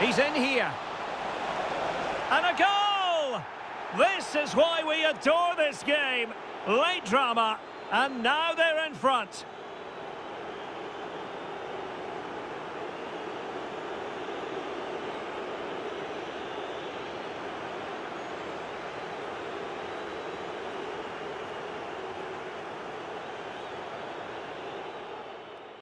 He's in here. And a goal! This is why we adore this game. Late drama, and now they're in front.